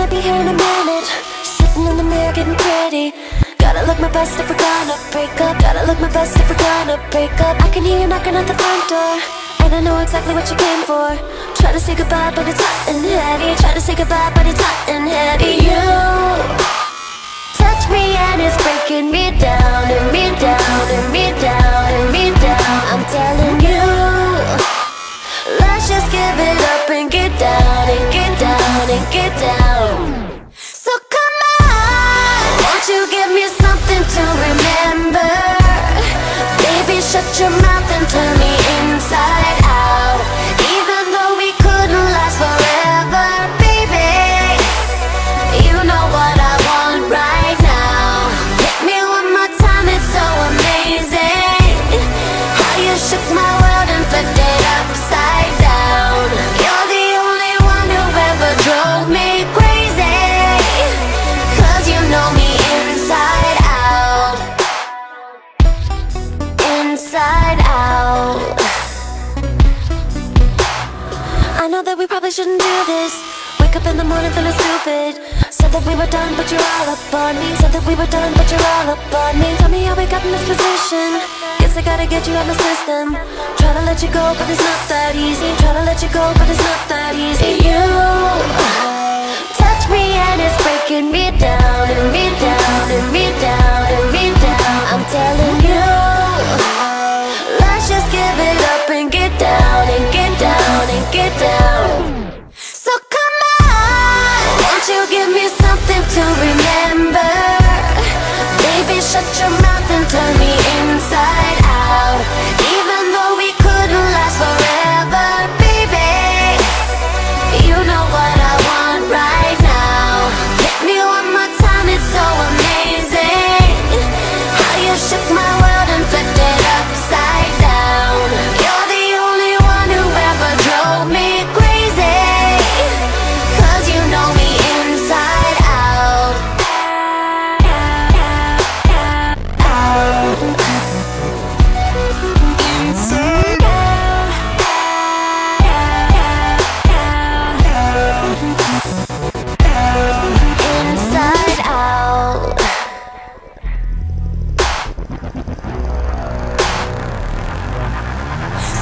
gonna be here in a minute. Sitting in the mirror getting pretty. Gotta look my best if we're gonna break up. Gotta look my best if we're gonna break up. I can hear you knocking at the front door And I know exactly what you came for. Try to say goodbye but it's hot and heavy. Try to say goodbye but it's hot and heavy. You touch me and it's breaking me down And me down and me down and me down. I'm telling you Let's just give it up and get down and get down and get down your mouth and turn me inside Inside out. I know that we probably shouldn't do this. Wake up in the morning feeling stupid. Said that we were done but you're all up on me. Said that we were done but you're all up on me. Tell me how we got in this position. Guess I gotta get you out my system. Try to let you go but it's not that easy. Try to let you go but it's not that easy. You touch me and it's breaking me down And me down down and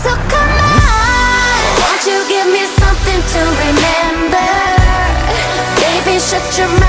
So come on, won't you give me something to remember? Baby, shut your mouth